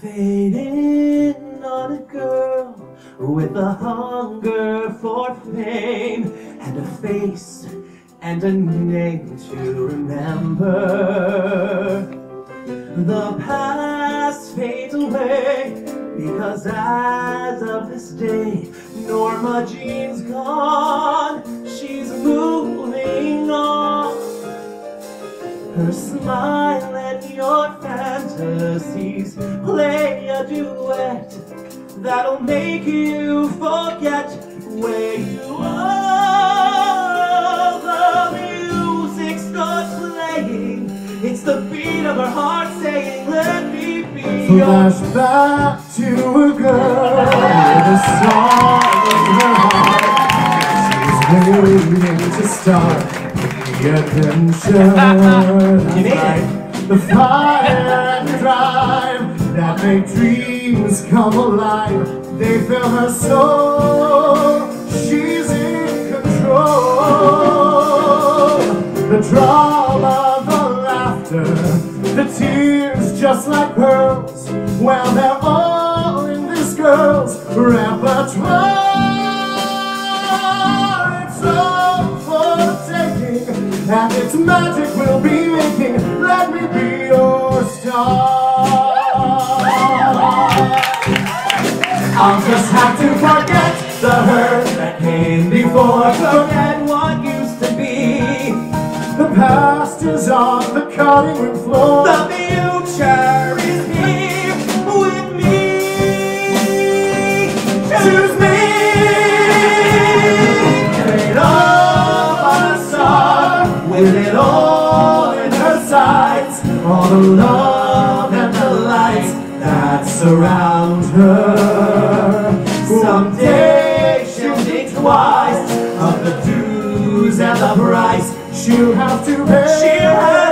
fading on a girl with a hunger for fame and a face and a name to remember. The past fades away because as of this day, Norma Jean's gone. She's moving on. Her smile fantasies play a duet that'll make you forget where you are. The music starts playing. It's the beat of her heart saying, Let me be your Flashback to a girl with a song in her heart. She's waiting to start made it. The fire and drive that make dreams come alive. They fill her soul. She's in control. The drama, the laughter, the tears just like pearls. Well, they're all in this girl's repertoire. And its magic will be making. Let me be your star. I'll just have to forget the hurt that came before. Forget what used to be. The past is on the cutting room floor. The future is here All the love and the lights that surround her. Someday she'll think twice of the dues and the price she'll have to pay.